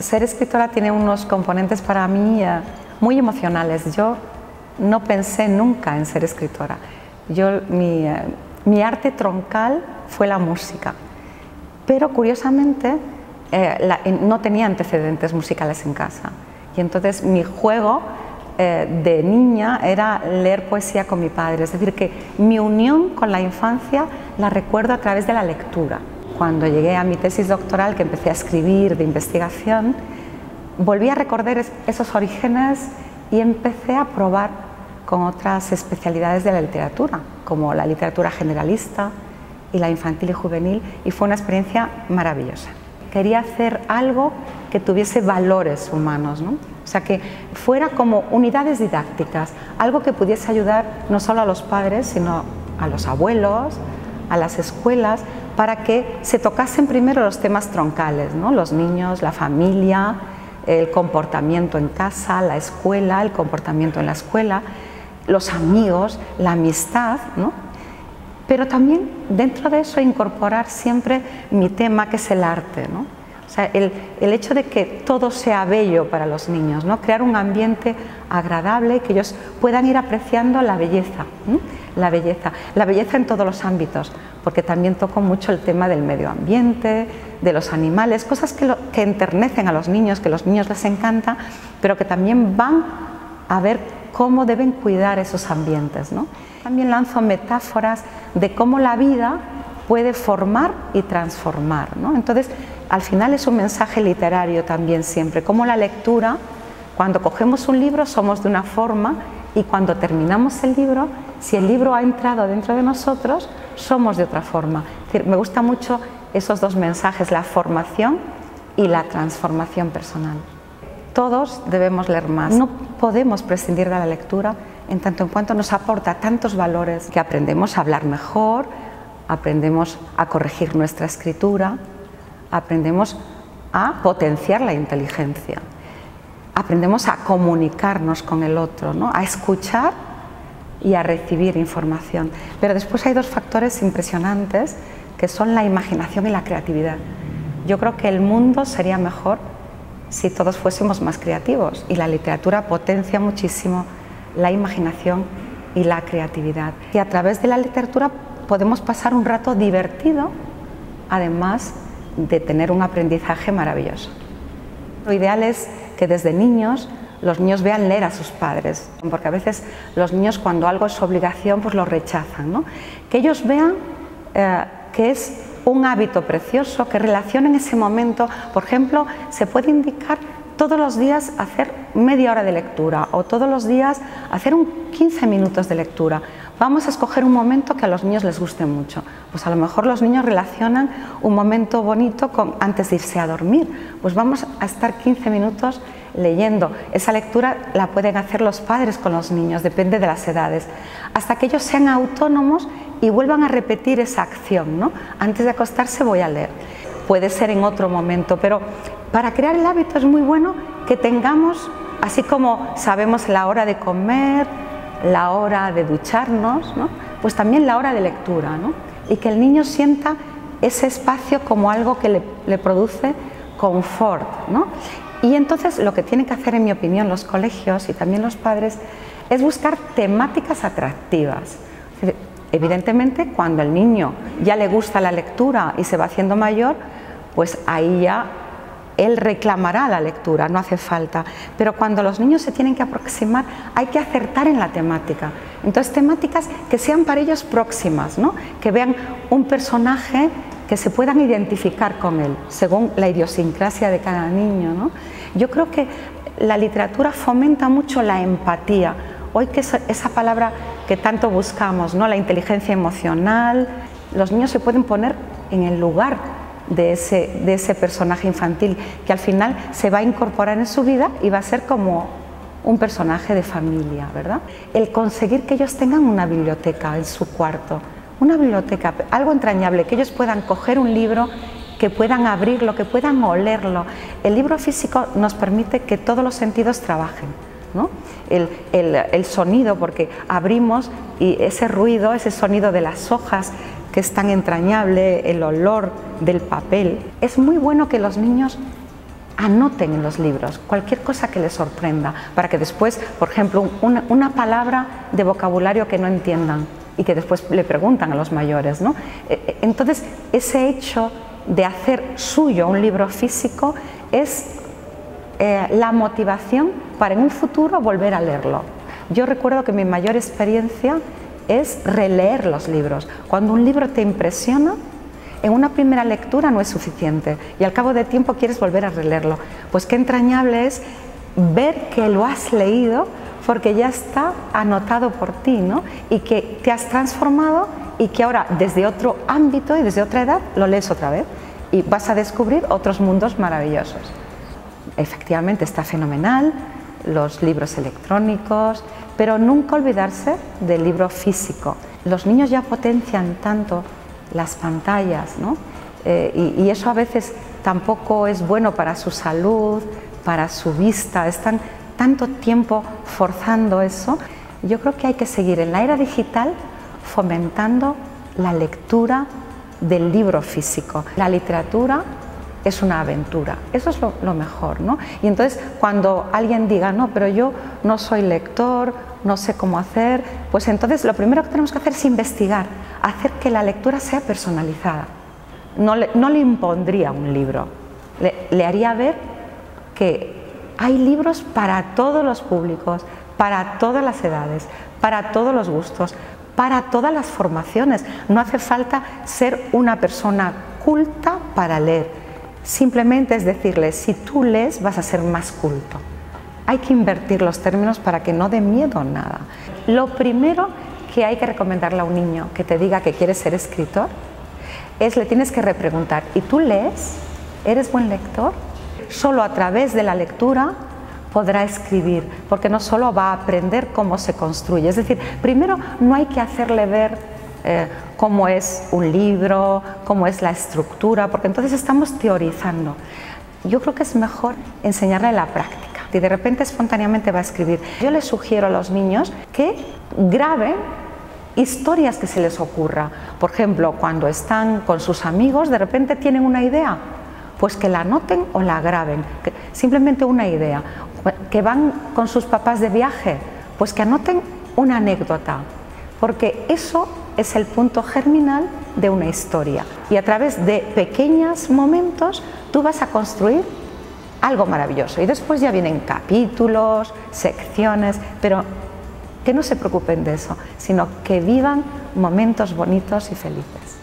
ser escritora tiene unos componentes para mí eh, muy emocionales. Yo no pensé nunca en ser escritora. Yo, mi, eh, arte troncal fue la música, pero curiosamente eh, no tenía antecedentes musicales en casa. Y entonces mi juego de niña era leer poesía con mi padre, es decir, que mi unión con la infancia la recuerdo a través de la lectura. Cuando llegué a mi tesis doctoral, que empecé a escribir de investigación, volví a recordar esos orígenes y empecé a probar con otras especialidades de la literatura, como la literatura generalista y la infantil y juvenil, y fue una experiencia maravillosa. Quería hacer algo que tuviese valores humanos, ¿no? o sea, que fuera como unidades didácticas, algo que pudiese ayudar no solo a los padres, sino a los abuelos, a las escuelas, para que se tocasen primero los temas troncales, ¿no? los niños, la familia, el comportamiento en casa, la escuela, el comportamiento en la escuela, los amigos, la amistad, pero también dentro de eso incorporar siempre mi tema que es el arte. O sea, el, hecho de que todo sea bello para los niños, ¿no? crear un ambiente agradable, que ellos puedan ir apreciando la belleza, la belleza, la belleza en todos los ámbitos, porque también toco mucho el tema del medio ambiente, de los animales, cosas que, enternecen a los niños, que a los niños les encanta, pero que también van a ver cómo deben cuidar esos ambientes. ¿no? También lanzo metáforas de cómo la vida puede formar y transformar. Entonces, al final es un mensaje literario también siempre, como la lectura, cuando cogemos un libro somos de una forma y cuando terminamos el libro, si el libro ha entrado dentro de nosotros, somos de otra forma. me gusta mucho esos dos mensajes, la formación y la transformación personal. Todos debemos leer más. No podemos prescindir de la lectura en tanto en cuanto nos aporta tantos valores que aprendemos a hablar mejor, aprendemos a corregir nuestra escritura, aprendemos a potenciar la inteligencia, aprendemos a comunicarnos con el otro, ¿no? a escuchar y a recibir información. Pero después hay dos factores impresionantes que son la imaginación y la creatividad. Yo creo que el mundo sería mejor si todos fuésemos más creativos y la literatura potencia muchísimo la imaginación y la creatividad. Y a través de la literatura podemos pasar un rato divertido, además de tener un aprendizaje maravilloso. Lo ideal es que desde niños los niños vean leer a sus padres, porque a veces los niños cuando algo es obligación pues lo rechazan, ¿no? que ellos vean eh, que es un hábito precioso, que relacionen ese momento, por ejemplo, se puede indicar todos los días hacer media hora de lectura o todos los días hacer un 15 minutos de lectura. Vamos a escoger un momento que a los niños les guste mucho. Pues a lo mejor los niños relacionan un momento bonito con antes de irse a dormir. Pues vamos a estar 15 minutos leyendo. Esa lectura la pueden hacer los padres con los niños, depende de las edades, hasta que ellos sean autónomos y vuelvan a repetir esa acción. ¿no? Antes de acostarse voy a leer. Puede ser en otro momento, pero para crear el hábito es muy bueno que tengamos, así como sabemos la hora de comer, la hora de ducharnos, ¿no? pues también la hora de lectura, y que el niño sienta ese espacio como algo que le, produce confort. Y entonces lo que tienen que hacer, en mi opinión, los colegios y también los padres es buscar temáticas atractivas. Evidentemente, cuando el niño ya le gusta la lectura y se va haciendo mayor, pues ahí ya él reclamará la lectura, no hace falta. Pero cuando los niños se tienen que aproximar, hay que acertar en la temática. Entonces, temáticas que sean para ellos próximas, ¿no? que vean un personaje que se puedan identificar con él, según la idiosincrasia de cada niño. ¿no? Yo creo que la literatura fomenta mucho la empatía. Hoy que es esa palabra que tanto buscamos, ¿no? la inteligencia emocional, los niños se pueden poner en el lugar de ese, de ese personaje infantil que al final se va a incorporar en su vida y va a ser como un personaje de familia, ¿verdad? El conseguir que ellos tengan una biblioteca en su cuarto, una biblioteca, algo entrañable, que ellos puedan coger un libro, que puedan abrirlo, que puedan olerlo. El libro físico nos permite que todos los sentidos trabajen. ¿no? El, el, sonido, porque abrimos y ese ruido, ese sonido de las hojas que es tan entrañable, el olor del papel. Es muy bueno que los niños anoten en los libros cualquier cosa que les sorprenda, para que después, por ejemplo, una, palabra de vocabulario que no entiendan y que después le preguntan a los mayores. ¿no? E, e, entonces, ese hecho de hacer suyo un libro físico es eh, la motivación para en un futuro volver a leerlo. Yo recuerdo que mi mayor experiencia es releer los libros. Cuando un libro te impresiona, en una primera lectura no es suficiente y al cabo de tiempo quieres volver a releerlo. Pues qué entrañable es ver que lo has leído porque ya está anotado por ti, ¿no? Y que te has transformado y que ahora desde otro ámbito y desde otra edad lo lees otra vez y vas a descubrir otros mundos maravillosos. Efectivamente está fenomenal, los libros electrónicos, pero nunca olvidarse del libro físico. Los niños ya potencian tanto las pantallas, ¿no? Eh, y, eso a veces tampoco es bueno para su salud, para su vista, están tanto tiempo forzando eso. Yo creo que hay que seguir en la era digital fomentando la lectura del libro físico. La literatura es una aventura, eso es lo, mejor, ¿no? Y entonces cuando alguien diga, no, pero yo no soy lector, no sé cómo hacer, pues entonces lo primero que tenemos que hacer es investigar, hacer que la lectura sea personalizada. No le, no le impondría un libro, le, le haría ver que hay libros para todos los públicos, para todas las edades, para todos los gustos, para todas las formaciones. No hace falta ser una persona culta para leer. Simplemente es decirle, si tú lees vas a ser más culto hay que invertir los términos para que no dé miedo nada. Lo primero que hay que recomendarle a un niño que te diga que quiere ser escritor es le tienes que repreguntar, ¿y tú lees? ¿Eres buen lector? Solo a través de la lectura podrá escribir, porque no solo va a aprender cómo se construye. Es decir, primero no hay que hacerle ver eh, cómo es un libro, cómo es la estructura, porque entonces estamos teorizando. Yo creo que es mejor enseñarle la práctica y de repente espontáneamente va a escribir. Yo les sugiero a los niños que graben historias que se les ocurra. Por ejemplo, cuando están con sus amigos, de repente tienen una idea, pues que la anoten o la graben. Simplemente una idea. Que van con sus papás de viaje, pues que anoten una anécdota. Porque eso es el punto germinal de una historia. Y a través de pequeños momentos tú vas a construir algo maravilloso. Y después ya vienen capítulos, secciones, pero que no se preocupen de eso, sino que vivan momentos bonitos y felices.